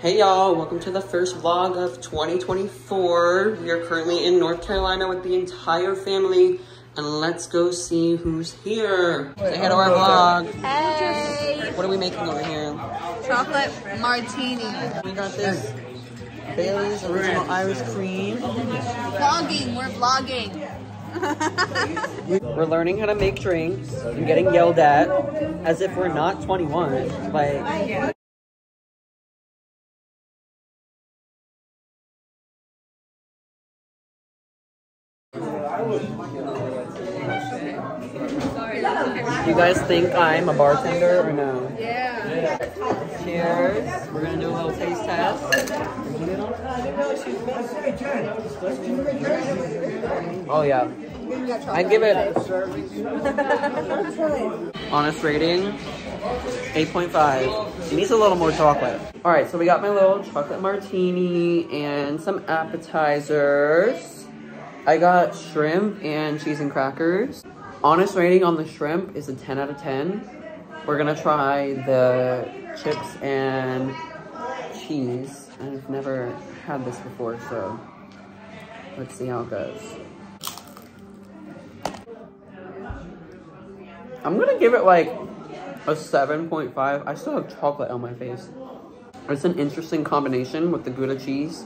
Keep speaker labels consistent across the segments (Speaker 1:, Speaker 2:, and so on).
Speaker 1: Hey y'all, welcome to the first vlog of 2024. We are currently in North Carolina with the entire family and let's go see who's here. Say hi to our vlog.
Speaker 2: Hey!
Speaker 1: What are we making over here?
Speaker 2: Chocolate martini.
Speaker 1: We got this Baileys Original Irish Cream.
Speaker 2: Vlogging, we're vlogging.
Speaker 1: We're learning how to make drinks and getting yelled at as if we're not 21. Like, you guys think I'm a bartender or no?
Speaker 2: Yeah.
Speaker 1: Cheers. We're gonna do a little taste test. Oh yeah. I give it honest rating 8.5. It needs a little more chocolate. All right, so we got my little chocolate martini and some appetizers. I got shrimp and cheese and crackers. Honest rating on the shrimp is a 10 out of 10. We're gonna try the chips and cheese. I've never had this before, so let's see how it goes. I'm gonna give it like a 7.5. I still have chocolate on my face. It's an interesting combination with the Gouda cheese.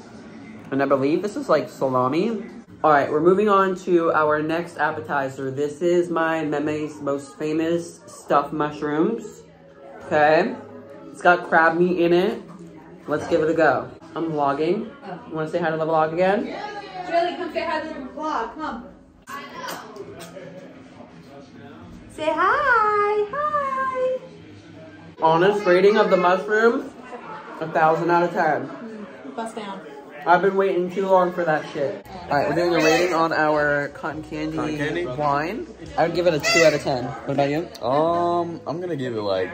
Speaker 1: And I believe this is like salami. All right, we're moving on to our next appetizer. This is my Meme's most famous stuffed mushrooms. Okay, it's got crab meat in it. Let's give it a go. I'm vlogging. You wanna say hi to the vlog again?
Speaker 2: Shirley, come say hi to the vlog. Come. Say hi. Hi.
Speaker 1: Honest rating of the mushrooms, a thousand out of 10.
Speaker 2: Bust down.
Speaker 1: I've been waiting too long for that shit. Alright, we're doing a rating on our cotton candy,
Speaker 3: Cotton candy?
Speaker 1: wine. I would give it a 2 out of 10. What about you?
Speaker 3: Um, I'm gonna give it like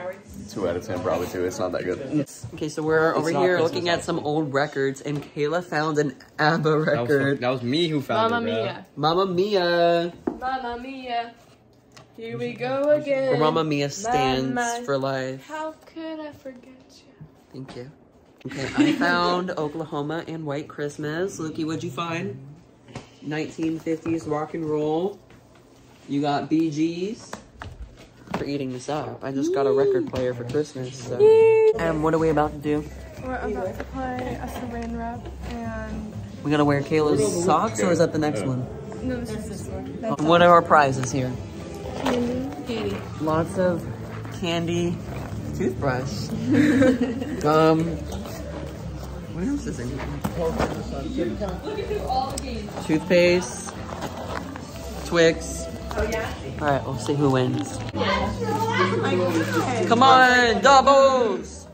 Speaker 3: two out of ten, probably two. It's not that good.
Speaker 1: Okay, so we're over here
Speaker 3: Christmas
Speaker 1: looking at some old records, and Kayla found an ABBA record.
Speaker 3: That was me who found it.
Speaker 4: Mamma Mia.
Speaker 1: Mamma Mia.
Speaker 4: Mamma Mia. Here we go again.
Speaker 1: Or Mamma Mia stands
Speaker 4: Mamma-
Speaker 1: for life.
Speaker 4: How could I forget you?
Speaker 1: Thank you. Okay, I found Oklahoma and White Christmas. Lukey, what'd you find? 1950s rock and roll. You got Bee Gees For eating this up. I just got a record player for Christmas. So. And um, what are we about to do?
Speaker 4: We're about to play a saran wrap and
Speaker 1: We gotta wear Kayla's socks, or is that the next one?
Speaker 4: no, this is this one.
Speaker 1: What are our prizes here?
Speaker 4: Candy.
Speaker 1: Lots of candy, toothbrush. um, what else is in here? Toothpaste, Twix. Oh yeah. All right, we'll see who wins. Come on, doubles.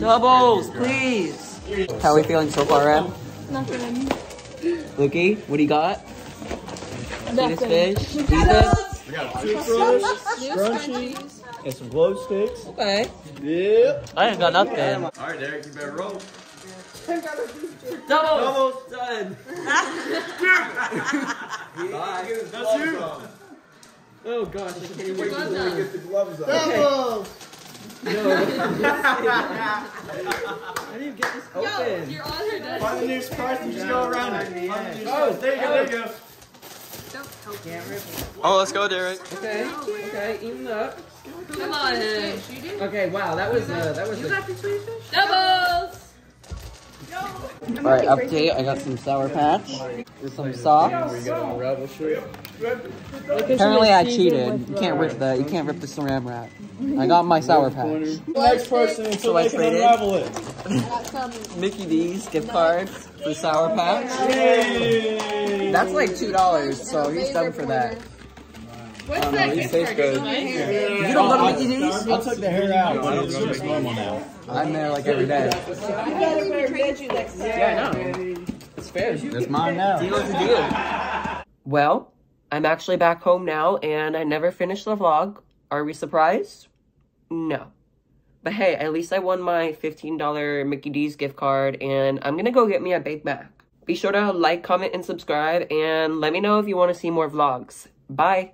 Speaker 1: Doubles, please. How are we feeling so far, Em?
Speaker 4: Nothing.
Speaker 1: Lukey, what do you got? Eat this
Speaker 4: Nothing.
Speaker 1: fish? Eat this?
Speaker 5: We got toothbrush, scrunchies, and some glow sticks.
Speaker 1: Okay.
Speaker 5: Yep.
Speaker 1: I ain't got nothing.
Speaker 3: All right, Derek, you better roll.
Speaker 1: Double. Done. Bye.
Speaker 3: That's you.
Speaker 1: Oh gosh, I can't even wait to
Speaker 3: Get the gloves on.
Speaker 5: Doubles.
Speaker 1: How do you get this open?
Speaker 4: You're on her desk.
Speaker 5: Find the news price and just go around it. Find the news
Speaker 1: Oh,
Speaker 5: price. There you go, oh. there you go.
Speaker 3: Oh, let's go, Derek.
Speaker 1: Okay, okay, even up.
Speaker 4: Come on.
Speaker 1: Okay, wow, that was uh, that was. You A...
Speaker 4: Doubles.
Speaker 1: All right, update. I got some Sour Patch with some socks.
Speaker 5: We got a rebel shirt.
Speaker 1: Apparently, I cheated. You can't rip the you can't rip the Saran wrap. I got my Sour Patch.
Speaker 5: Next person until they
Speaker 1: I
Speaker 5: can unravel it.
Speaker 1: Mickey D's gift cards for Sour Patch. That's like two dollars, so he's done for that.
Speaker 4: What's oh, that gift card?
Speaker 3: good.
Speaker 1: You don't go to Mickey D's?
Speaker 5: I took the hair out, but it's just normal now.
Speaker 1: I'm there like every day. Yeah, I know. It's fair.
Speaker 5: It's mine now.
Speaker 1: Deal is a deal. Well, I'm actually back home now, and I never finished the vlog. Are we surprised? No. But hey, at least I won my $15 Mickey D's gift card, and I'm gonna go get me a Big Mac. Be sure to like, comment, and subscribe, and let me know if you want to see more vlogs. Bye!